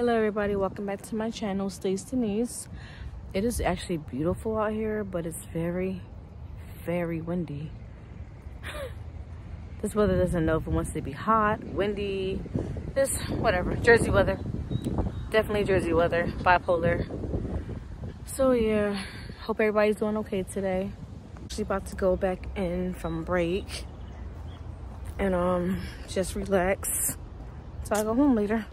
hello everybody. Welcome back to my channel Stac Denisee it is actually beautiful out here but it's very very windy. This weather doesn't know if it wants to be hot windy this whatever. Jersey weather. Definitely jersey weather. Bipolar. So yeah. Hope everybody's doing okay today. Actually about to go back in from break and um just relax. So i go home later.